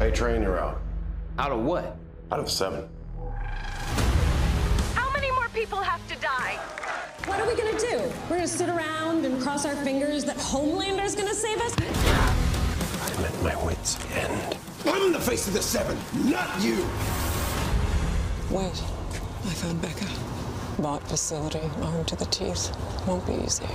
Hey, Train, you're out. Out of what? Out of the seven. How many more people have to die? What are we gonna do? We're gonna sit around and cross our fingers that Homelander's gonna save us? I'm at my wits' end. I'm the face of the seven, not you! Wait. I found Becca. Vought facility, armed to the teeth. Won't be easy.